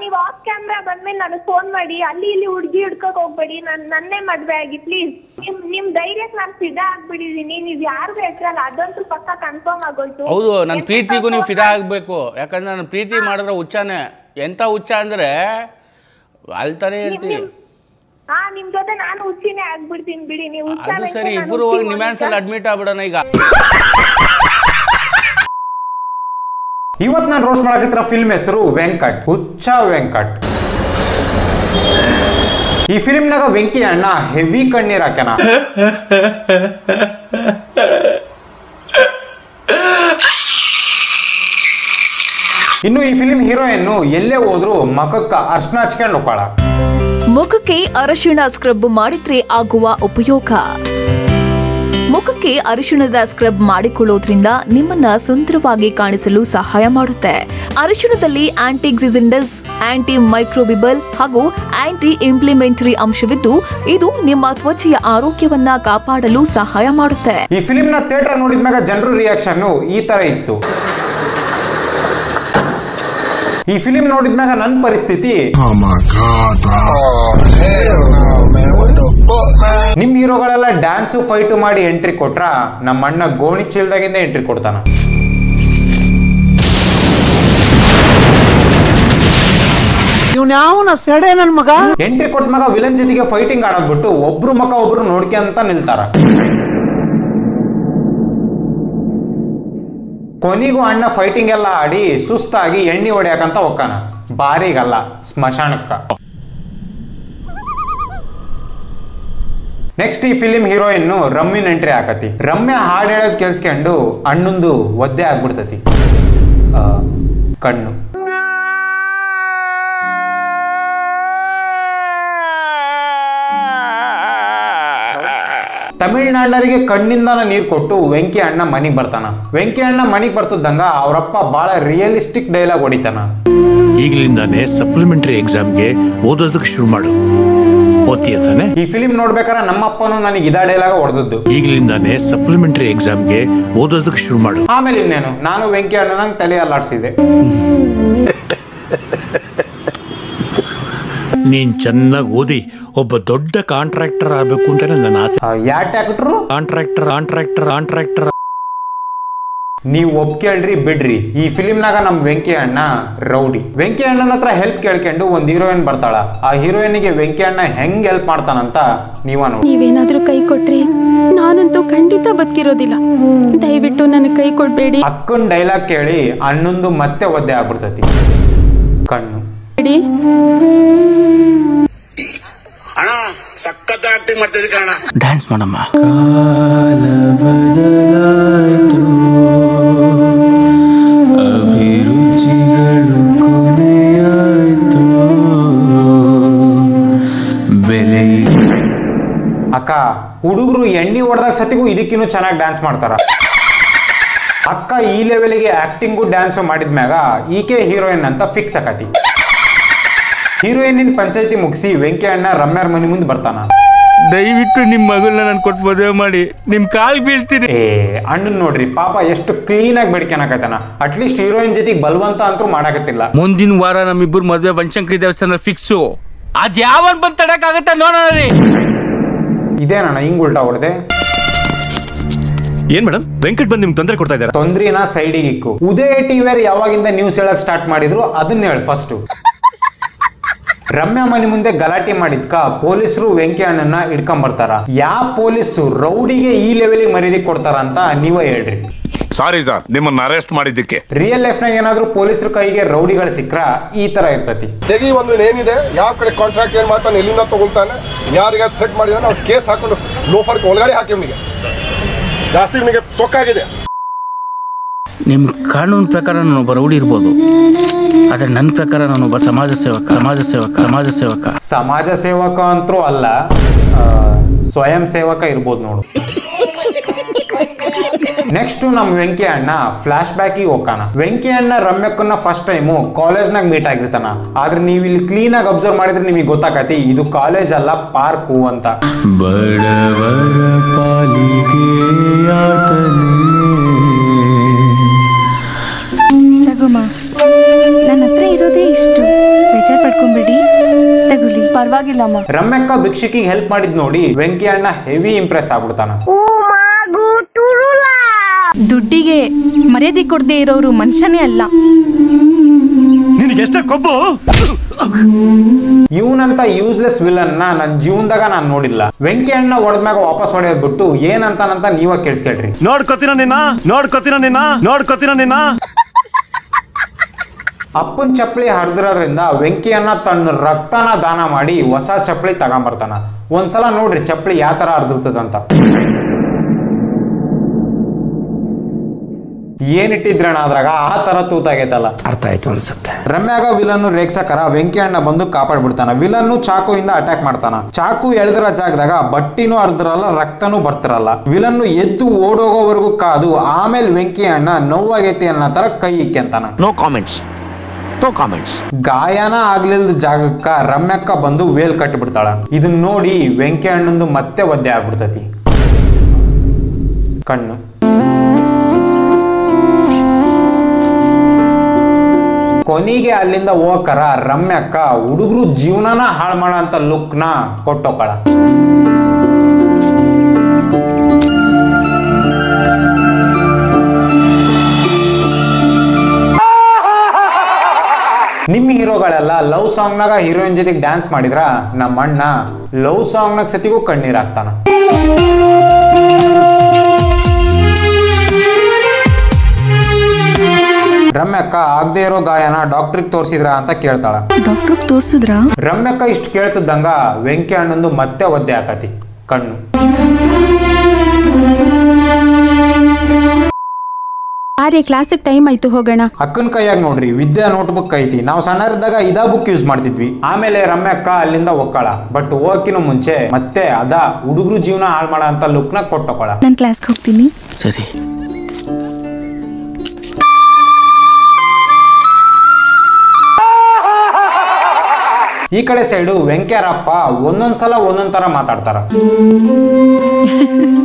ನೀವ್ of camera ಬಂದ್ಮೇಲೆ ನನಗ್ ಫೋನ್ ಮಾಡಿ ಅಲ್ಲಿ ಇಲ್ಲಿ ಹುಡ್ಗಿ ಹಿಡ್ಕಕ್ ಹೋಗ್ಬೇಡಿ ನನ್ ನನ್ನೇ ಮದ್ವೆ ಆಗಿ ಪ್ಲೀಸ್ ನಿಮ್ ನಿಮ್ ಧೈರ್ಯಕ್ಕೆ ನಾನು ಫಿದಾ ಆಗ್ಬಿಟ್ಟಿದೀನಿ ನೀವ್ ಯಾರು ಹೆಸರಲ್ಲ ಅದಂತೂ ಪಕ್ಕ ಕನ್ಫರ್ಮ್ ಆಗೋಯ್ತು. ಹೌದು ನನ್ನ ಎಂತ ಪ್ರೀತಿಗೂ ನೀವು ಫಿದಾ ಆಗ್ಬೇಕು. ಯಾಕಂದ್ರೆ ನಾನು ಪ್ರೀತಿ ಮಾಡಿದ್ರೆ ಹುಚ್ಚಾನೆ. ಎಂತ ಹುಚ್ಚ ಅಂದ್ರೆ ಅಲ್ತಾನೆ ಹೇಳ್ತೀನಿ ಹಾ ನಿಮ್ ಜೊತೆ ನಾನು ಹುಚ್ಚಿನೇ ಆಗ್ಬಿಡ್ತೀನಿ ಬಿಡಿ. ನೀವು ಸರಿ ನಾನು ಇಬ್ಬರು ಹೋಗಿ ನಿಮ್ಯಾನ್ಸಲ್ಲಿ. ಅಡ್ಮಿಟ್ ಆಗ್ಬಿಡೋಣ ಈಗ. ಇವತ್ ನಾನು ರೋಸ್ಟ್ ಮಾಡಕತ್ತಿರೋ ಫಿಲ್ಮ್ ಹೆಸರು ವೆಂಕಟ್, ಹುಚ್ಚ ವೆಂಕಟ್. ಈ ಫಿಲ್ಮ್ನಾಗ ವೆಂಕಿ ಅಣ್ಣ ಹೆವಿ ಕಣ್ಣೀರ್ ಹಾಕ್ಯಾನ. ಇನ್ನು ಈ ಫಿಲ್ಮ್ ಹೀರೋಯಿನ್ ಎಲ್ಲೇ ಹೋದ್ರು ಮಖಕ್ಕ ಅರ್ಶನ ಹಚ್ಕೊಂಡು ಮುಖಕ್ಕೆ ಅರಶಿಣ ಸ್ಕ್ರಬ್ ಮಾಡಿದ್ರೆ ಆಗುವ ಉಪಯೋಗ. ಮುಖಕ್ಕೆ ಅರಿಶಿಣದ ಸ್ಕ್ರಬ್ ಮಾಡಿಕೊಳ್ಳೋದ್ರಿಂದ ನಿಮ್ಮನ್ನ ಸುಂದರವಾಗಿ ಕಾಣಿಸಲು ಸಹಾಯ ಮಾಡುತ್ತೆ. ಅರಿಶಿಣದಲ್ಲಿ ಆಂಟಿಕ್ಸಿಸೆಂಡಸ್ ಆಂಟಿ ಮೈಕ್ರೋಬಿಬಲ್ ಹಾಗೂ ಆಂಟಿ ಇಂಪ್ಲಿಮೆಂಟರಿ ಅಂಶವಿದ್ದು ಇದು ನಿಮ್ಮ ತ್ವಚೆಯ ಆರೋಗ್ಯವನ್ನ ಕಾಪಾಡಲು ಸಹಾಯ ಮಾಡುತ್ತೆ. ಈ ಫಿಲ್ಮ್ನ ಥಿಯೇಟರ್ ನೋಡಿದ್ಮ್ಯಾಗ ಜನರ ರಿಯಾಕ್ಷನ್ ಈ ತರ ಇತ್ತು. ಈ ಫಿಲಿಂ ನೋಡಿದ್ಮ್ಯಾಗ ನನ್ನ ಪರಿಸ್ಥಿತಿ ನಿಮ್ ಹೀರೋಗಳೆಲ್ಲ ಡ್ಯಾನ್ಸ್ ಫೈಟ್ ಮಾಡಿ ಎಂಟ್ರಿ ಕೊಟ್ರ ನಮ್ಮ ಅಣ್ಣ ಗೋಣಿ ಚೀಲ್ದಾಗಿಂದ ಎಂಟ್ರಿ ಕೊಡ್ತಾನ. ಇವ್ನ್ಯಾವನ ಸೆಡೆ ನನ್ ಮಗ? ಎಂಟ್ರಿ ಕೊಟ್ಟ ಮಗ ವಿಲನ್ ಜೊತೆಗೆ ಫೈಟಿಂಗ್ ಆಡೋದ್ ಬಿಟ್ಟು ಒಬ್ರು ಮಗ ಒಬ್ರು ನೋಡ್ಕೊಂತ ನಿಲ್ತಾರ. ಕೊನೆಗೂ ಅಣ್ಣ ಫೈಟಿಂಗ್ ಎಲ್ಲ ಆಡಿ ಸುಸ್ತಾಗಿ ಎಣ್ಣೆ ಹೊಡೆಯಕಂತ ಹೋಗ್ತಾನ ಬಾರಿಗಲ್ಲ ಸ್ಮಶಾನಕ್ಕ. ನೆಕ್ಸ್ಟ್ ಈ ಫಿಲಿಂ ಹೀರೋಯಿನ್ ರಮ್ಯನ್ ಎಂಟ್ರಿ ಆಕತಿ. ರಮ್ಯ ಹಾಡು ಹೇಳೋದ್ ಕೇಳಿಸ್ಕೊಂಡು ಅಣ್ಣಂದು ಒದ್ದೆ ಆಗ್ಬಿಡ್ತತಿ. ಕಣ್ಣು. ತಮಿಳ್ನಾಡಿನರಿಗೆ ಕಣ್ಣಿಂದಾನ ನೀರು ಕೊಟ್ಟು ವೆಂಕಿ ಅಣ್ಣ ಮನೆಗೆ ಬರ್ತಾನ. ವೆಂಕಿ ಅಣ್ಣ ಮನೆಗೆ ಬರ್ತದಂಗ ಅವರಪ್ಪ ಬಹಳ ರಿಯಲಿಸ್ಟಿಕ್ ಡೈಲಾಗ್ ಹೊಡಿತಾನ. ಈಗಲಿಂದಾನೇ ಸಪ್ಲಿಮೆಂಟರಿ ಎಕ್ಸಾಮ್ಗೆ ಓದೋದಕ್ಕೆ ಶುರು ಮಾಡು. ಓದ್ತೀಯ ತಾನೆ? ಈ ಫಿಲಿಂ ನೋಡ್ಬೇಕಾದ್ರೆ ನಮ್ಮಪ್ಪನು ನನಗೆ ಇದ ಡೈಲಾಗ ಹೊಡೆದದ್ದು. ಈಗಲಿಂದಾನೆ ಸಪ್ಲಿಮೆಂಟರಿ ಎಕ್ಸಾಮ್ಗೆ ಓದೋದಕ್ಕೆ ಶುರು ಮಾಡು. ಆಮೇಲೆ ಇನ್ನೇನು ನಾನು ವೆಂಕಿ ಅಣ್ಣನಂಗ್ ತಲೆ ಅಲ್ಲಾಡ್ಸಿದೆ. ನೀನ್ ಚೆನ್ನಾಗಿ ಓದಿ ಒಬ್ಬ ದೊಡ್ಡ ಕಾಂಟ್ರಾಕ್ಟರ್ ಆಗ್ಬೇಕು ಅಂತಾನೆ ನನ್ನ ಆಸೆ. ಯಾಟ್ ಹಾಕ್ಬಿಟ್ರು ಕಾಂಟ್ರಾಕ್ಟರ್ ಕಾಂಟ್ರಾಕ್ಟರ್ ಕಾಂಟ್ರಾಕ್ಟರ್ ನೀವು ಒಪ್ಕೇಳ್ರಿ ಬಿಡ್ರಿ. ಈ ಫಿಲಿಮ್ನಾಗ ನಮ್ ವೆಂಕಿ ಅಣ್ಣ ರೌಡಿ. ವೆಂಕಿ ಅಣ್ಣನ ಹತ್ರ ಹೆಲ್ಪ್ ಕೇಳ್ಕೊಂಡು ಒಂದ್ ಹೀರೋಯಿನ್ ಬರ್ತಾಳ. ಆ ಹೀರೋಯಿನ್ಗೆ ವೆಂಕಿ ಅಣ್ಣ ಹೆಂಗ್ ಹೆಲ್ಪ್ ಮಾಡ್ತಾನಂತ ನೀವ ನೋಡಿ. ನೀವೇನಾದ್ರೂ ಕೈ ಕೊಟ್ರಿ. ನಾನಂತೂ ಖಂಡಿತ ಬದುಕಿರೋದಿಲ್ಲ. ದಯವಿಟ್ಟು ನನಗೆ ಕೈ ಕೊಡ್ಬೇಡಿ. ಅಕ್ಕನ್ ಡೈಲಾಗ್ ಕೇಳಿ ಅಣ್ಣಂದು ಮತ್ತೆ ಒದ್ದೆ ಆಗ್ಬಿಡ್ತತಿ. ಕಣ್ಣು. ಆಕ್ಟಿಂಗ್ ಮಾಡ್ತಿದ್ದೆ ಡ್ಯಾನ್ಸ್ ಮಾಡಮ್ಮ. ಹೊಡೆದಾಗ ಸತಿಗೂ ಇದಕ್ಕಿನ್ನೂ ಚೆನ್ನಾಗಿ ಡ್ಯಾನ್ಸ್ ಮಾಡ್ತಾರ. ಅಕ್ಕ ಈ ಲೆವೆಲ್ಗೆ ಆಕ್ಟಿಂಗು ಡ್ಯಾನ್ಸು ಮಾಡಿದ್ಮ್ಯಾಗ ಈಕೆ ಹೀರೋಯಿನ್ ಅಂತ ಫಿಕ್ಸ್ ಆಕತಿ. ಹೀರೋಯಿನ್ ಪಂಚಾಯತಿ ಮುಗಿಸಿ ವೆಂಕಿ ಅಣ್ಣ ರಮ್ಯಾರ್ ಮನೆ ಮುಂದೆ ಬರ್ತಾನ. ದಯವಿಟ್ಟು ನಿಮ್ಮ ಮಗಳನ್ನ ನಾನು ಕೊಟ್ಟು ಮದುವೆ ಮಾಡಿ ನಿಮ್ಮ ಕಾಲ್ ಬೀಳ್ತೀನಿ. ಏ ಅಣ್ಣನ್ ನೋಡ್ರಿ ಪಾಪ ಎಷ್ಟು ಕ್ಲೀನ್ ಆಗಿ ಅಟ್ ಅಟ್ಲೀಸ್ಟ್ ಹೀರೋಯಿನ್ ಜೊತೆಗೆ ಬಲವಂತ ಅಂತೂ ಮಾಡಕತ್ತಿಲ್ಲ. ಮುಂದಿನ ವಾರ ನಮ್ಮಿಬ್ಬರು ಮದುವೆ ಬನಶಂಕರಿ ದೇವಸ್ಥಾನ ಫಿಕ್ಸು ಅದ್ಯಾವನ್ ಬಂದ್ ತಡಕ್ಕಾಗತ್ತೆ ನೋಡೋಣ ರೀ ಇದೇನಣ್ಣ ಹಿಂಗ್ ಉಲ್ಟಾ ಹೊಡೆದೆ? ಏನ್ ಮೇಡಮ್? ವೆಂಕಟ್ ಬಂದ್ ನಿಮ್ಗೆ ತೊಂದರೆ ಕೊಡ್ತಾ ಇದ್ದಾರೆ? ತೊಂದ್ರಿನ ಸೈಡಿಗೆ ಇಕ್ಕು. ಉದಯ ಟಿವಿಯರ್ ಯಾವಾಗಿಂದ ನ್ಯೂಸ್ ಹೇಳಕ್ ಸ್ಟಾರ್ಟ್ ಮಾಡಿದ್ರು ಅದನ್ನ ಹೇಳಿ ಫಸ್ಟ್ ರಮ್ಯಾ ಮನೆ ಮುಂದೆ ಗಲಾಟೆ ಮಾಡಿದ್ಕ ಪೊಲೀಸರು ವೆಂಕಿ ಅಣ್ಣನ ಹಿಡ್ಕೊಂಡ್ ಬರ್ತಾರ. ಯಾವ ಪೊಲೀಸು ರೌಡಿಗೆ ಈ ಲೆವೆಲಿಗೆ ಮರ್ಯಾದೆ ಕೊಡ್ತಾರ ಅಂತ ನೀವೇ ಹೇಳ್ರಿ. ಸಾರಿ ಸರ್ ನಿಮ್ಮನ್ನ ಅರೆಸ್ಟ್ ಮಾಡಿದ್ದಕ್ಕೆ. ರಿಯಲ್ ಲೈಫ್ ನಾಗ ಏನಾದ್ರು ಪೊಲೀಸರ ಕೈಗೆ ರೌಡಿಗಳು ಸಿಕ್ಕ್ರ ಈ ತರ ಇರ್ತತಿ. ತೆಗಿ ಒಂದು ಏನಿದೆ ಯಾವ ಕಡೆ ಕಾಂಟ್ರಾಕ್ಟ್ ಏನ್ ಮಾಡ್ತಾನೆ ಎಲ್ಲಿಂದ ತಗೊಳ್ತಾನೆ ಯಾರಿಗೆ ಥ್ರೆಟ್ ಮಾಡಿದಾನೆ ಅವ್ರು ಕೇಸ್ ಹಾಕೊಂಡು ಲೋಫರ್ ಒಳಗಡೆ ಹಾಕಿ ಅವನಿಗೆ. ಜಾಸ್ತಿ ನಿಮಗೆ ಸೊಕ್ಕಾಗಿದೆ. ನಿಮ್ಮ ಕಾನೂನು ಪ್ರಕಾರ ನಾನೊಬ್ಬ ರೌಡಿ ಇರ್ಬೋದು. ಆದರೆ ನನ್ನ ಪ್ರಕಾರ ನಾನು ಒಬ್ಬ ಸಮಾಜ ಸೇವಕ ಸಮಾಜ ಸೇವಕ ಸಮಾಜ ಸೇವಕ. ಸಮಾಜ ಸೇವಕ ಅಂತರೂ ಅಲ್ಲ ಸ್ವಯಂ ಸೇವಕ ಇರ್ಬೋದು ನೋಡು. ನೆಕ್ಸ್ಟ್ ನಮ್ ವೆಂಕಿ ಅಣ್ಣ ಫ್ಲಾಶ್ ಬ್ಯಾಕಿಗೆ ಹೋಗೋಣ ವೆಂಕಿ ಅಣ್ಣ ರಮ್ಯಕ್ಕನ್ನ ಫಸ್ಟ್ ಟೈಮು ಕಾಲೇಜ್ನಾಗ ಮೀಟ್ ಆಗಿರ್ತಾನ. ಆದ್ರೆ ನೀವು ಇಲ್ಲಿ ಕ್ಲೀನ್ ಆಗಿ ಅಬ್ಸರ್ವ್ ಮಾಡಿದ್ರೆ ನಿಮಗೆ ಗೊತ್ತಾಗತಿ ಇದು ಕಾಲೇಜ್ ಅಲ್ಲ ಪಾರ್ಕು ಅಂತ. ಬಡವರ ಪಾಲಿಗೆ ತಗೋಮ ನನ್ನ ಹತ್ರ ಇರೋದೇ ಇಷ್ಟು. ಪರವಾಗಿಲ್ಲಮ್ಮ ರಮ್ಯಕ್ಕ ಭಿಕ್ಷಕಿಗೆ ಹೆಲ್ಪ್ ಮಾಡಿದ್ ನೋಡಿ ವೆಂಕಿ ಅಣ್ಣ ಹೆವಿ ಇಂಪ್ರೆಸ್ ಆಗ್ಬಿಡ್ತಾನ. ದುಡ್ಡಿಗೆ ಮರ್ಯಾದೆ ಕೊಡದೆ ಇರೋರು ಮನುಷ್ಯನೇ ಅಲ್ಲ. ನಿನಗೆ ಎಷ್ಟ ಕೊಬ್ಬು? ಇವನಂತ ಯೂಸ್ಲೆಸ್ ವಿಲನ್ನ ನನ್ನ ಜೀವನದಾಗ ನಾನು ನೋಡಿಲ್ಲ. ವೆಂಕಿ ಅಣ್ಣ ಹೊಡೆದ್ಮ್ಯಾಗ ವಾಪಸ್ ಹೊಡೆಯೋದ್ ಬಿಟ್ಟು ಏನಂತಾನಂತ ನೀವ ಕೇಳಿಸ್ಕೇಳ್ರಿ. ನೋಡ್ಕೊತೀನ ನಿನ್ನ? ನೋಡ್ಕೊತೀನ ನಿನ್ನ? ನೋಡ್ಕೊತೀನ ನಿನ್ನ? ಅಪ್ಪನ್ ಚಪ್ಪಲಿ ಹರಿದಿರೋದ್ರಿಂದ ವೆಂಕಿಯನ್ನ ತನ್ನ ರಕ್ತನ ದಾನ ಮಾಡಿ ಹೊಸ ಚಪ್ಪಲಿ ತಗೊಂಬರ್ತಾನ. ಒಂದ್ಸಲ ನೋಡ್ರಿ ಚಪ್ಪಲಿ ಯಾವ ತರ ಹರಿದಿರ್ತದಂತ. ಏನಿಟ್ಟಿದ್ರಣ ಅದ್ರಾಗ? ಆ ತರ ತೂತಾಗೈತಲ್ಲ. ಅರ್ಥ ಆಯ್ತು ಅನ್ಸುತ್ತೆ. ರಮ್ಯಾಗ ವಿಲನ್ ರೇಕ್ಸಕರ ವೆಂಕಿ ಅಣ್ಣ ಬಂದು ಕಾಪಾಡ್ಬಿಡ್ತಾನ. ವಿಲನ್ ಇಂದ ಅಟ್ಯಾಕ್ ಮಾಡ್ತಾನ. ಚಾಕು ಎಳೆದ್ರ ಜಾಗದಾಗ ಬಟ್ಟಿನೂ ಅರ್ದಿರಲ್ಲ ರಕ್ತನೂ ಬರ್ತಿರಲ್ಲ. ವಿಲನ್ ಎದ್ದು ಓಡೋಗೋವರೆಗೂ ಕಾದು ಆಮೇಲೆ ವೆಂಕಿ ಅಣ್ಣ ನೋವಾಗೈತಿ ಅನ್ನೋ ತರ ಕೈ ಇಕ್ಕೆಂತಾನ. ನೋ ಕಾಮೆಂಟ್ಸ್ ನೋ ಕಾಮೆಂಟ್ಸ್ ಗಾಯನ ಆಗ್ಲಿಲ್ದ ಜಾಗಕ್ಕ ರಮ್ಯಕ್ಕ ಬಂದು ವೇಲ್ ಕಟ್ಟಿಬಿಡ್ತಾಳ ಇದನ್ನ ನೋಡಿ ವೆಂಕಿ ಅಣ್ಣಂದು ಮತ್ತೆ ಒದ್ದೆ ಆಗ್ಬಿಡ್ತತಿ. ಕಣ್ಣು. ಕೊನೆಗೆ ಅಲ್ಲಿಂದ ಹೋಗಕರ, ರಮ್ಯಕ್ಕ, ಹುಡುಗರು ಜೀವನನ ಹಾಳು ಮಾಡೋ ಲುಕ್ ಲುಕ್ನ ಕೊಟ್ಟೋಕಳ. ನಿಮ್ಮ ಹೀರೋಗಳೆಲ್ಲ ಲವ್ ಸಾಂಗ್ನಾಗ ಹೀರೋಯಿನ್ ಜೊತೆಗೆ ಡ್ಯಾನ್ಸ್ ಮಾಡಿದ್ರ ನಮ್ಮ ಅಣ್ಣ ಲವ್ ಸಾಂಗ್ನಾಗ ಸತಿಗೂ ಕಣ್ಣೀರ್ ಹಾಕ್ತಾನ. ರಮ್ಯಕ್ಕ ಆಗದೆ ಇರೋ ಗಾಯನ ಡಾಕ್ಟ್ರಿಗೆ ತೋರಿಸಿದ್ರ ಅಂತ ಕೇಳ್ತಾಳ. ಡಾಕ್ಟರ್ ತೋರಿಸಿದ್ರ? ರಮ್ಯಕ್ಕ ಇಷ್ಟು ಕೇಳ್ತಿದ್ದಂಗ ವೆಂಕಿ ಅಣ್ಣಂದು ಮತ್ತೆ ಒದ್ದೆ ಹಾಕತಿ ಕಣ್ಣು. ಅರೆ ಕ್ಲಾಸಿಗೆ ಟೈಮ್ ಆಯ್ತು ಹೋಗೋಣ. ಅಕ್ಕನ ಕೈಯಾಗ ನೋಡ್ರಿ ವಿದ್ಯಾ ನೋಟ್ಬುಕ್ ಐತಿ. ನಾವು ಸಣ್ಣರಿದ್ದಾಗ ಇದಾ ಬುಕ್ ಯೂಸ್ ಮಾಡ್ತಿದ್ವಿ. ಆಮೇಲೆ ರಮ್ಯಕ್ಕ ಅಲ್ಲಿಂದ ಒಕ್ಕಳ. ಬಟ್ ಹೋಗಿನ ಮುಂಚೆ ಮತ್ತೆ ಅದ ಹುಡುಗರು ಜೀವನ ಹಾಳು ಮಾಡ ಅಂತ ಲುಕ್ನ ಕೊಟ್ಟಕೊಳ. ನಾನು ಕ್ಲಾಸ್ಗೆ ಹೋಗ್ತೀನಿ. ಸರಿ. ಈ ಕಡೆ ಸೈಡು ವೆಂಕ್ಯಾರಪ್ಪ ಒಂದೊಂದ್ಸಲ ಒಂದೊಂದ್ ತರ ಮಾತಾಡ್ತಾರ.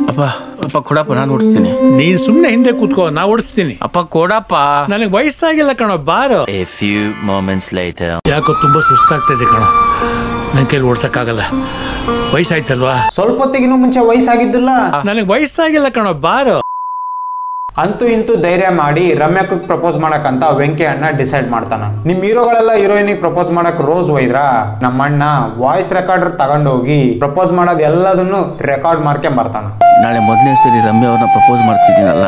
ಅಪ್ಪ ಅಪ್ಪ ಕೊಡಪ್ಪ ನಾನು ಓಡಿಸ್ತೀನಿ. ನೀನ್ ಸುಮ್ನೆ ಹಿಂದೆ ಕೂತ್ಕೋ ನಾ ಓಡಿಸ್ತೀನಿ. ಅಪ್ಪ ಕೊಡಪ್ಪ. ನನಗೆ ವಯಸ್ಸಾಗಿಲ್ಲ ಕಣೋ ಬಾರೋ. A few moments later. ಯಾಕೋ ತುಂಬಾ ಸುಸ್ತಾಗ್ತಿದೆ ಕಣೋ. ನನ್ ಕೈಲಿ ಓಡ್ಸಕ್ಕಾಗಲ್ಲ. ವಯಸ್ಸಾಯ್ತಲ್ವಾ? ಸ್ವಲ್ಪ ಹೊತ್ತಿಗಿನೂ ಮುಂಚೆ ವಯಸ್ಸಾಗಿದ್ದಿಲ್ಲ. ನನಗೆ ವಯಸ್ಸಾಗಿಲ್ಲ ಕಣೋ ಬಾರೋ. ಅಂತೂ ಇಂತೂ ಧೈರ್ಯ ಮಾಡಿ ರಮ್ಯಕ್ಕೆ ಪ್ರಪೋಸ್ ಮಾಡಕ್ಕಂತ ವೆಂಕಿ ಅಣ್ಣ ಡಿಸೈಡ್ ಮಾಡ್ತಾನ. ನಿಮ್ ಹೀರೋಗಳೆಲ್ಲ ಹೀರೋಯಿನಿಗೆ ಪ್ರಪೋಸ್ ಮಾಡಕ್ ರೋಸ್ ಒಯ್ದ್ರ? ನಮ್ಮ ಅಣ್ಣ ವಾಯ್ಸ್ ರೆಕಾರ್ಡರ್ ತಗೊಂಡೋಗಿ ಪ್ರಪೋಸ್ ಮಾಡೋದು ಎಲ್ಲದನ್ನು ರೆಕಾರ್ಡ್ ಮಾಡ್ಕೊಂಡ್ ಬರ್ತಾನ. ನಾಳೆ ಮೊದಲನೇ ಸರಿ ರಮ್ಯ ಅವ್ರನ್ನ ಪ್ರಪೋಸ್ ಮಾಡ್ತಿದ್ದೀನಲ್ಲ?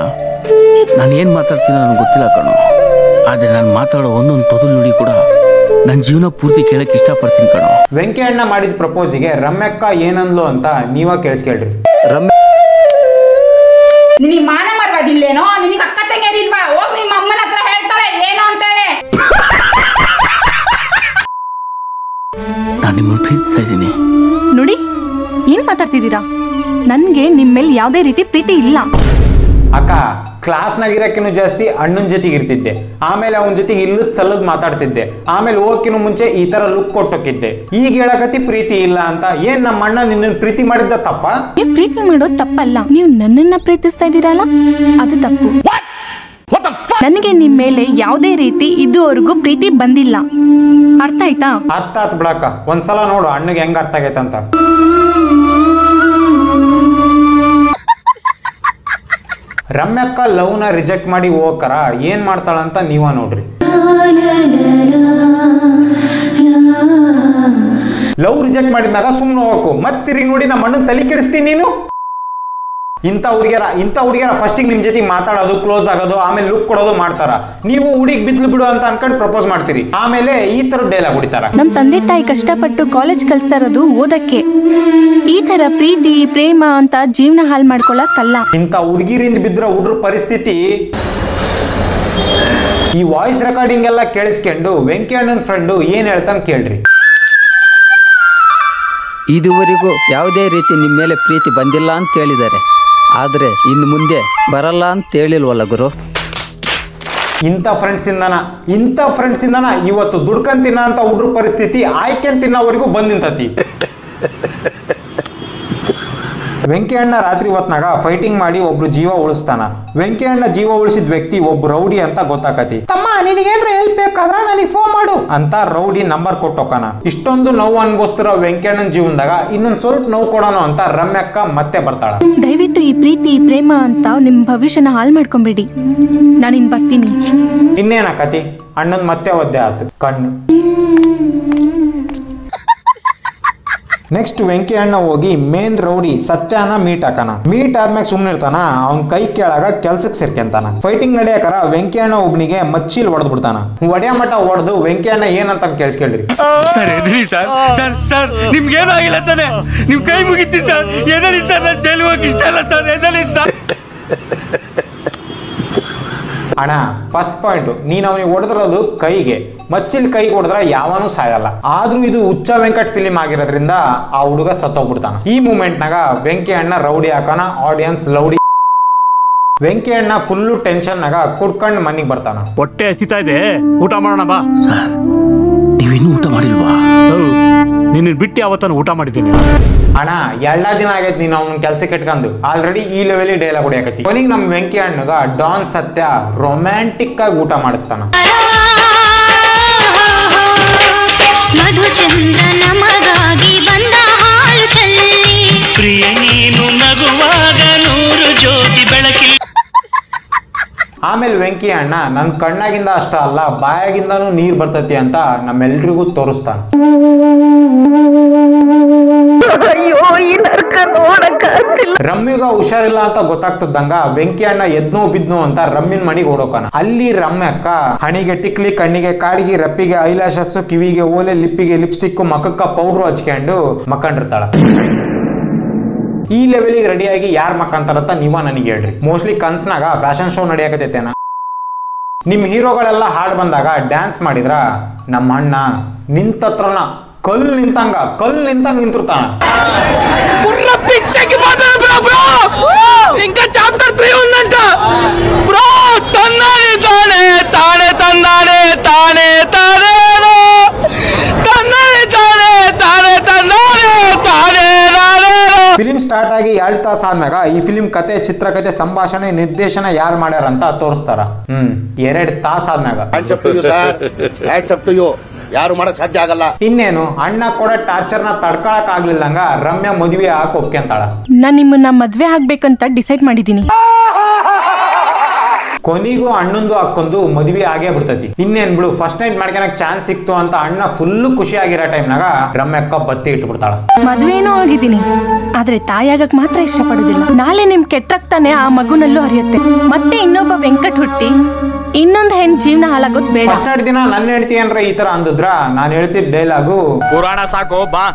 ನಾನು ಏನು ಮಾತಾಡ್ತೀನೋ ನನಗೆ ಗೊತ್ತಿಲ್ಲ ಕಣೋ. ಆದರೆ ನಾನು ಮಾತಾಡೋ ಒಂದೊಂದು ತೊದಲು ನುಡಿ ಕೂಡ ನನ್ನ ಜೀವನ ಪೂರ್ತಿ ಕೇಳಕ್ಕೆ ಇಷ್ಟಪಡ್ತೀನಿ ಕಣೋ. ವೆಂಕಿ ಅಣ್ಣ ಮಾಡಿದ ಪ್ರಪೋಸಿಗೆ ರಮ್ಯಕ್ಕ ಏನಂದ್ಲು ಅಂತ ನೀವ ಕೇಳಿಸ್ಕೇಳ್ರಿ. ನಿನಗೆ ಮರ್ವಾದಿಲ್ಲೇನೋ ನಿನಗೆ ಅಕ್ಕ ತಂಗಿಯರಿಲ್ವಾ ಹೋಗ್ ನಿಮ್ಮ ಅಮ್ಮನ ಹತ್ರ ಹೇಳ್ತಾಳೆ ಏನು ಅಂತೇಳಿ. ನಾನು ನಿಮ್ಮನ್ನು ಪ್ರೀತಿಸ್ತಾ ಇದ್ದೀನಿ. ನೋಡಿ ಏನ್ ಮಾತಾಡ್ತಿದ್ದೀರಾ? ನನ್ಗೆ ನಿಮ್ಮ ಮೇಲೆ ಯಾವುದೇ ರೀತಿ ಪ್ರೀತಿ ಇಲ್ಲ. ಅಕ್ಕ ಕ್ಲಾಸ್ನಾಗ ಇರಕ್ಕಿನೂ ಜಾಸ್ತಿ ಅಣ್ಣನ ಜೊತೆಗೆ ಇರ್ತಿದ್ದೆ. ಆಮೇಲೆ ಅವನ ಜೊತೆಗೆ ಇಲ್ಲದ್ ಸಲ್ಲದ್ ಮಾತಾಡ್ತಿದ್ದೆ. ಆಮೇಲೆ ಓಕಿನ ಮುಂಚೆ ಈ ತರ ಲುಕ್ ಕೊಟ್ಟೋಕಿದ್ದೆ. ಈಗ ಹೇಳಕತಿ ಪ್ರೀತಿ ಇಲ್ಲ ಅಂತ ಏನ್ ನಮ್ಮ ಅಣ್ಣ ನಿನ್ನ ಪ್ರೀತಿ ಮಾಡಿದ್ದ ತಪ್ಪ? ನೀವು ಪ್ರೀತಿ ಮಾಡೋದು ತಪ್ಪಲ್ಲ. ನೀವು ನನ್ನನ್ನ ಪ್ರೀತಿಸ್ತಾ ಇದ್ದೀರಲ್ಲ? ಅದು ತಪ್ಪು. ನನಗೆ ನಿಮ್ ಮೇಲೆ ಯಾವುದೇ ರೀತಿ ಇದುವರೆಗೂ ಪ್ರೀತಿ ಬಂದಿಲ್ಲ. ಅರ್ಥ ಆಯ್ತಾ? ಅರ್ಥ ಆತ್ ಬಿಡಕ್ಕ. ಒಂದ್ಸಲ ನೋಡು ಅಣ್ಣಗೆ ಹೆಂಗ್ ಅರ್ಥ ಆಗೈತಂತ. ರಮ್ಯಕ್ಕ ಲವ್ನ ರಿಜೆಕ್ಟ್ ಮಾಡಿ ಹೋಗಕರ ಏನ್ ಮಾಡ್ತಾಳಂತ ನೀವ ನೋಡ್ರಿ. ಲವ್ ರಿಜೆಕ್ಟ್ ಮಾಡಿದಾಗ ಸುಮ್ಮನೆ ಹೋಗಕು ಮತ್ತಿರಿ ನೋಡಿ ನಮ್ಮ ಮಣ್ಣು ತಲೆ ಕೆಡಿಸ್ತೀನಿ ನೀನು? ಇಂಥ ಹುಡುಗಿಯರ ಇಂಥ ಹುಡುಗಿಯರ ಫಸ್ಟಿಗೆ ನಿಮ್ಮ ಜೊತೆ ಮಾತಾಡೋದು ಕ್ಲೋಸ್ ಆಗೋದು ಆಮೇಲೆ ಲುಕ್ ಕೊಡೋದು ಮಾಡ್ತಾರ. ನೀವು ಹುಡುಗಿ ಬಿದ್ಲು ಬಿಡು ಅಂತ ಅನ್ಕೊಂಡು ಪ್ರಪೋಸ್ ಮಾಡ್ತೀರಿ. ಆಮೇಲೆ ಈ ತರ ಡೈಲಾಗ್ ಹೊಡಿತಾರ. ನಮ್ಮ ತಂದೆ ತಾಯಿ ಕಷ್ಟಪಟ್ಟು ಕಾಲೇಜ್ ಕಲಿಸ್ತಾ ಇರೋದು ಓದಕ್ಕೆ. ಈ ತರ ಪ್ರೀತಿ ಪ್ರೇಮ ಅಂತ ಜೀವನ ಹಾಳು ಮಾಡ್ಕೊಳಕ್ಕಲ್ಲ. ಇಂಥ ಹುಡುಗಿರಿಂದ ಬಿದ್ರ ಹುಡುಗ್ರ ಪರಿಸ್ಥಿತಿ ಈ ವಾಯ್ಸ್ ರೆಕಾರ್ಡಿಂಗ್ ಎಲ್ಲ ಕೇಳಿಸ್ಕೊಂಡು ವೆಂಕಣ್ಣನ ಫ್ರೆಂಡು ಏನ್ ಹೇಳ್ತಾನೆ ಕೇಳ್ರಿ. ಇದುವರೆಗೂ ಯಾವುದೇ ರೀತಿ ನಿಮ್ಮ ಮೇಲೆ ಪ್ರೀತಿ ಬಂದಿಲ್ಲ ಅಂತ ಹೇಳಿದ್ದಾರೆ. ಆದರೆ ಇನ್ನು ಮುಂದೆ ಬರಲ್ಲ ಅಂತ ಹೇಳಿಲ್ವಲ್ಲ ಗುರು? ಇಂಥ ಫ್ರೆಂಡ್ಸ್ ಇಂದನ, ಇಂಥ ಫ್ರೆಂಡ್ಸ್ ಇಂದನ ಇವತ್ತು ದುಡ್ಕಂತಿನ ಅಂತ ಹುಡುಗ್ರ ಪರಿಸ್ಥಿತಿ ಆಯ್ಕೆ ತಿನ್ನೋವರೆಗೂ ವೆಂಕಯ್ಯಣ್ಣ ರಾತ್ರಿ ಹೊತ್ನಾಗ ಫೈಟಿಂಗ್ ಮಾಡಿ ಒಬ್ರು ಜೀವ ಉಳಿಸ್ತಾನ. ವೆಂಕಯ್ಯಣ್ಣ ಜೀವ ಉಳಿಸಿದ ವ್ಯಕ್ತಿ ಒಬ್ಬ ರೌಡಿ ಅಂತ ಗೊತ್ತಾಕತಿ. ತಮ್ಮ ನಿನಗೇನ್ರ ಹೆಲ್ಪ್ ಬೇಕಾದ್ರ ನನಗೆ ಫೋನ್ ಮಾಡು. ಅಂತ ರೌಡಿ ನಂಬರ್ ಕೊಟ್ಟೋಕನ. ಇಷ್ಟೊಂದು ನೋವು ಅನ್ಭವಿಸ್ತಿರೋ ವೆಂಕಯ್ಯಣ್ಣನ ಜೀವನದಾಗ ಇನ್ನೊಂದ್ ಸ್ವಲ್ಪ ನೋವು ಕೊಡೋಣ ಅಂತ ರಮ್ಯಕ್ಕ ಮತ್ತೆ ಬರ್ತಾಳ. ದಯವಿಟ್ಟು ಈ ಪ್ರೀತಿ ಪ್ರೇಮ ಅಂತ ನಿಮ್ ಭವಿಷ್ಯನ ಹಾಳು ಮಾಡ್ಕೊಂಬೇಡಿ. ನಾನಿನ್ ಬರ್ತೀನಿ. ಇನ್ನೇನ ಕತಿ ಅಣ್ಣನ್ ಮತ್ತೆ ಒದ್ದೆ ಆತು. ಕಣ್ಣು. ನೆಕ್ಸ್ಟ್ ವೆಂಕಯ್ಯಣ್ಣ ಹೋಗಿ ಮೇನ್ ರೌಡಿ ಸತ್ಯಾನ ಮೀಟ್ ಹಾಕಾನ ಮೀಟ್ ಆದ್ಮ್ಯಾಗ ಸುಮ್ಮನೆ ಇರ್ತಾನ, ಅವ್ನ ಕೈ ಕೇಳಾಗ ಕೆಲ್ಸಕ್ಕೆ ಸೇರ್ಕೆಂತಾನ. ಫೈಟಿಂಗ್ ನಡೆಯಕರ ವೆಂಕಯ್ಯಣ್ಣ ಒಬ್ನಿಗೆ ಮಚ್ಚಿಲ್ ಹೊಡೆದ್ ಬಿಡ್ತಾನ. ಒಡೆಯ ಮಠ ಹೊಡೆದು ವೆಂಕಯ್ಯಣ್ಣ ಏನಂತ ಕೇಳಿಸ್ಕೇಳ್ರಿ? Sir sir. ಸರ್ ಸರ್ ನಿಮ್ಗೇನು ಆಗಿಲ್ಲ ತಾನೆ? ನಿಮ್ ಕೈ ಮುಗಿತಿ ಸರ್. ಹೋಗಿ ಇಷ್ಟ ಇಲ್ಲ ಸರ್. ಸರ್? ಅಣ್ಣ ಫಸ್ಟ್ ಪಾಯಿಂಟ್ ನೀನ್ ಅವನಿಗೆ ಹೊಡೆದಿರೋದು ಕೈಗೆ. ಮಚ್ಚಿಲ್ ಕೈಗೆ ಹೊಡೆದ್ರೆ ಯಾವನೂ ಸಾಯಲ್ಲ. ಆದ್ರೂ ಇದು ಹುಚ್ಚ ವೆಂಕಟ್ ಫಿಲಿಂ ಆಗಿರೋದ್ರಿಂದ ಆ ಹುಡುಗ ಸತ್ತೋಗ್ಬಿಡ್ತಾನ. ಈ ಮೂಮೆಂಟ್ನಾಗ ಅಣ್ಣ ರೌಡಿ ಹಾಕೋಣ ಆಡಿಯನ್ಸ್ ಲೌಡಿ. ಅಣ್ಣ ಫುಲ್ಲು ಟೆನ್ಷನ್ನಾಗ ಕುಡ್ಕೊಂಡು ಮನೆಗೆ ಬರ್ತಾನ. ಹೊಟ್ಟೆ ಹಸಿತಾ ಇದೆ. ಊಟ ಮಾಡೋಣ ಬಾ. ಸರ್ ನೀವಿನ್ನೂ ಊಟ ಮಾಡಿಲ್ವಾ? ನಿನ್ನ ಬಿಟ್ಟು ಯಾವತ್ತಾನು ಊಟ ಮಾಡಿದ್ದೀನಿ. ಅಣ್ಣ ಎರಡ ದಿನ ಆಗೈತೆ ನೀನು ಅವ್ನ ಕೆಲಸ ಕೆಟ್ಕೊಂಡು ಆಲ್ರೆಡಿ ಈ ಲೆವೆಲಿ ಡೈಲಾಗ್ ಹೊಡಿಯಾಕತಿ ಕೊನೆಗೆ ನಮ್ಮ ಅಣ್ಣಗ ಡಾನ್ ಸತ್ಯ ರೊಮ್ಯಾಂಟಿಕ್ ಆಗಿ ಊಟ ಮಾಡಿಸ್ತಾನ. ವೆಂಕಿ ಅಣ್ಣ ನನ್ ಕಣ್ಣಾಗಿಂದ ಅಷ್ಟ ಅಲ್ಲ ಬಾಯಾಗಿಂದನೂ ನೀರ್ ಬರ್ತೈತಿ ಅಂತ ನಮ್ಮೆಲ್ರಿಗೂ ತೋರಿಸ್ತಾನ. ರಮ್ಯಗ ಹುಷಾರಿಲ್ಲ ಅಂತ ಗೊತ್ತಾಗ್ತದಂಗ ವೆಂಕಿ ಅಣ್ಣ ಎದ್ನೋ ಬಿದ್ನೋ ಅಂತ ರಮ್ಮಿನ ಮನೆಗೆ ಓಡೋಕನ ಅಲ್ಲಿ ರಮ್ಯಕ್ಕ ಹಣಿಗೆ ಟಿಕ್ಲಿ ಕಣ್ಣಿಗೆ ಕಾಡಿಗೆ ರಪ್ಪಿಗೆ ಐಲಾಶಸ್ ಕಿವಿಗೆ ಓಲೆ ಲಿಪ್ಪಿಗೆ ಲಿಪ್ಸ್ಟಿಕ್ ಮಕ್ಕಕ್ಕ ಪೌಡ್ರು ಹಚ್ಕೊಂಡು ಮಕ್ಕಂಡಿರ್ತಾಳ. ಈ ಲೆವೆಲಿಗೆ ರೆಡಿಯಾಗಿ ಯಾರ್ ಮಕ್ಕಂತಾರಂತ ನೀವ ನನಗೆ ಹೇಳ್ರಿ. ಮೋಸ್ಟ್ಲಿ ಕನ್ಸ್ನಾಗ ಫ್ಯಾಷನ್ ಶೋ ನಡೆಯಕತೈತೇನ ನಿಮ್ ಹೀರೋಗಳೆಲ್ಲ ಹಾಡ್ ಬಂದಾಗ ಡ್ಯಾನ್ಸ್ ಮಾಡಿದ್ರ ನಮ್ಮ ಅಣ್ಣ ನಿಂತತ್ರನ ಕಲ್ ನಿಂತಂಗ ಕಲ್ಲು ನಿಂತಂಗ ನಿಂತಿರ್ತಾನ. ಸ್ಟಾರ್ಟ್ ಆಗಿ ಎರಡು ತಾಸ ಆದ್ಮ್ಯಾಗ ಈ ಫಿಲಿಂ ಕತೆ ಚಿತ್ರಕತೆ ಸಂಭಾಷಣೆ ನಿರ್ದೇಶನ ಯಾರು ಮಾಡ್ಯಾರ ಅಂತ ತೋರಿಸ್ತಾರ. ಹ್ಮ್. ಎರಡ್ ತಾಸ ಆದ್ಮ್ಯಾಗ. ಯಾರು ಮಾಡಕ್ ಸಾಧ್ಯ ಆಗಲ್ಲ. ಇನ್ನೇನು ಅಣ್ಣ ಟಾರ್ಚರ್ನ ತಡ್ಕೊಳಕ್ ಆಗ್ಲಿಲ್ಲಂಗ ರಮ್ಯ ಮದುವೆ ಹಾಕ್ ಅಂತಾಳ. ನಾನ್ ನಿಮ್ಮನ್ನ ಮದ್ವೆ ಆಗ್ಬೇಕಂತ ಡಿಸೈಡ್ ಮಾಡಿದೀನಿ ಕೊನಿಗೂ ಅಣ್ಣಂದು ಹಾಕ್ಕೊಂಡು ಮದುವೆ ಆಗೇ ಬಿಡ್ತೈತಿ. ಇನ್ನೇನ್ ಬಿಡು ಫಸ್ಟ್ ನೈಟ್ ಮಾಡ್ಕೊಳಕ್ ಚಾನ್ಸ್ ಸಿಕ್ತು ಅಂತ ಅಣ್ಣ ಫುಲ್ ಖುಷಿ ಆಗಿರೋ ಟೈಮ್ನಾಗ ರಮ್ಯಕ್ಕ ಬತ್ತಿ ಇಟ್ಬಿಡ್ತಾಳ. ಮದ್ವೆನೂ ಆಗಿದ್ದೀನಿ. ಆದ್ರೆ ತಾಯಾಗಕ್ ಮಾತ್ರ ಇಷ್ಟಪಡುದಿಲ್ಲ. ನಾಳೆ ನಿಮ್ ಕೆಟ್ಟಕ್ತಾನೆ ಆ ಮಗುನಲ್ಲೂ ಹರಿಯುತ್ತೆ ಮತ್ತೆ ಇನ್ನೊಬ್ಬ ವೆಂಕಟ್ ಹುಟ್ಟಿ ಇನ್ನೊಂದ್ ಹೆಣ್ ಜೀವನ ಹಾಳಾಗೋದ್ ಬೇಡ. ಫಸ್ಟ್ ನೈಟ್ ದಿನ ನನ್ನ ಹೆಂಡತಿ ಏನ್ರ ಈ ತರ ಅಂದಿದ್ರ ನಾನು ಹೇಳ್ತಿದ್ ಡೈಲಾಗು ಪುರಾಣ ಸಾಕು ಬಾ.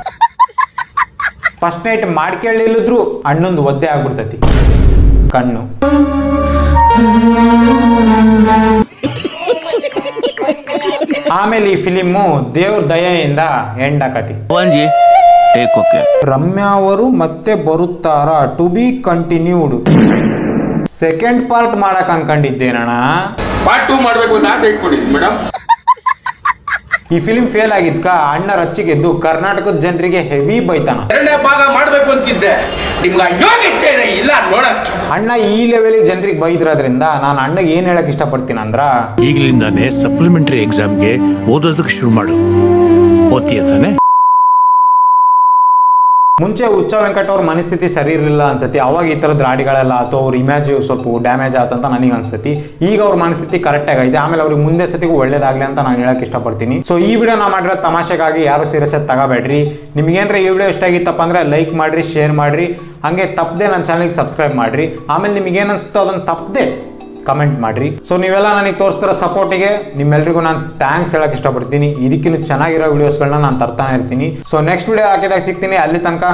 ಫಸ್ಟ್ ನೈಟ್ ಮಾಡ್ಕೊಳ್ಳಿಲ್ಲದ್ರು ಅಣ್ಣಂದು ಒದ್ದೆ ಆಗ್ಬಿಡ್ತತಿ. ಕಣ್ಣು. ಆಮೇಲೆ ಈ ಫಿಲಿಮು ದೇವ್ರ ದಯೆಯಿಂದ ಎಂಡ್ ಆಕತಿ ಒಂಜಿ ಟೇಕ್ ಓಕೆ ರಮ್ಯಾ ಅವರು ಮತ್ತೆ ಬರುತ್ತಾರ? To be continued second part ಮಾಡಕ್ ಅನ್ಕೊಂಡಿದ್ದೇನಣ್ಣ? ಪಾರ್ಟ್ ಟೂ ಮಾಡ್ಬೇಕು ಅಂತ ಆಸೆ ಇಟ್ಕೊಂಡಿದ್ವಿ ಮೇಡಮ್ ಈ ಫಿಲಿಂ ಫೇಲ್ ಆಗಿದ್ಕ ಅಣ್ಣ ರಚ್ಚಿಗೆದ್ದು ಕರ್ನಾಟಕದ ಜನರಿಗೆ ಹೆವಿ ಬೈತಾನ. ಎರಡನೇ ಭಾಗ ಮಾಡ್ಬೇಕು ಅಂತಿದ್ದೆ. ನಿಮ್ಗೆ ಯೋಗಿತ್ತೇನೆ ಇಲ್ಲ ನೋಡಕ್ಕೆ. ಅಣ್ಣ ಈ ಲೆವೆಲ್ ಜನರಿಗೆ ಬೈದಿರೋದ್ರಿಂದ ನಾನು ಅಣ್ಣಗೆ ಏನ್ ಹೇಳಕ್ ಇಷ್ಟಪಡ್ತೀನಿ ಅಂದ್ರ ಈಗಲಿಂದಾನೇ ಸಪ್ಲಿಮೆಂಟರಿ ಎಕ್ಸಾಮ್ಗೆ ಓದೋದಕ್ಕೆ ಶುರು ಮಾಡು. ಓದ್ತೀಯ ತಾನೆ? ಮುಂಚೆ ಹುಚ್ಚ ವೆಂಕಟ್ ಅವ್ರ ಮನಸ್ಥಿತಿ ಸರಿ ಇರಲಿಲ್ಲ ಅನ್ಸತಿ ಅವಾಗ ಈ ಥರದ ರಾಡಿಗಳೆಲ್ಲ ಅಥವಾ ಅವ್ರ ಇಮೇಜ್ ಸ್ವಲ್ಪ ಡ್ಯಾಮೇಜ್ ಆತಂತ ನನಗೆ ಅನ್ಸತಿ ಈಗ ಅವ್ರ ಮನಸ್ಥಿತಿ ಕರೆಕ್ಟ್ ಆಗೈತೆ ಆಮೇಲೆ ಅವ್ರಿಗೆ ಮುಂದೆ ಸತಿಗೂ ಒಳ್ಳೇದಾಗ್ಲಿ ಅಂತ ನಾನು ಹೇಳಕ್ ಇಷ್ಟಪಡ್ತೀನಿ. ಸೊ ಈ ವಿಡಿಯೋ ನಾ ಮಾಡಿರೋ ತಮಾಷೆಗಾಗಿ ಯಾರು ಸೀರಿಯಸ್ ತಗೋಬೇಡ್ರಿ. ನಿಮ್ಗೇನ್ರ ಈ ವಿಡಿಯೋ ಇಷ್ಟ ಆಗಿತ್ತಪ್ಪ ಅಂದ್ರೆ ಲೈಕ್ ಮಾಡ್ರಿ ಶೇರ್ ಮಾಡ್ರಿ. ಹಂಗೆ ತಪ್ಪದೆ ನನ್ನ ಚಾನಲ್ಗೆ ಸಬ್ಸ್ಕ್ರೈಬ್ ಮಾಡ್ರಿ. ಆಮೇಲೆ ನಿಮಗೇನು ಅದನ್ನು ಅದನ್ನ ತಪ್ಪದೆ ಕಮೆಂಟ್ ಮಾಡ್ರಿ. ಸೊ ನೀವೆಲ್ಲ ನನಗೆ ತೋರಿಸ್ತಿರೋ ಸಪೋರ್ಟಿಗೆ ನಿಮ್ಮೆಲ್ಲರಿಗೂ ನಾನು ಥ್ಯಾಂಕ್ಸ್ ಹೇಳಕ್ ಇಷ್ಟಪಡ್ತೀನಿ. ಇದಕ್ಕಿಂತ ಚೆನ್ನಾಗಿರೋ ವಿಡಿಯೋಸ್ಗಳನ್ನ ನಾನು ತರ್ತಾನೆ ಇರ್ತೀನಿ. ಸೊ ನೆಕ್ಸ್ಟ್ ವಿಡಿಯೋ ಹಾಕಿದಾಗ ಸಿಗ್ತೀನಿ. ಅಲ್ಲಿ ತನಕ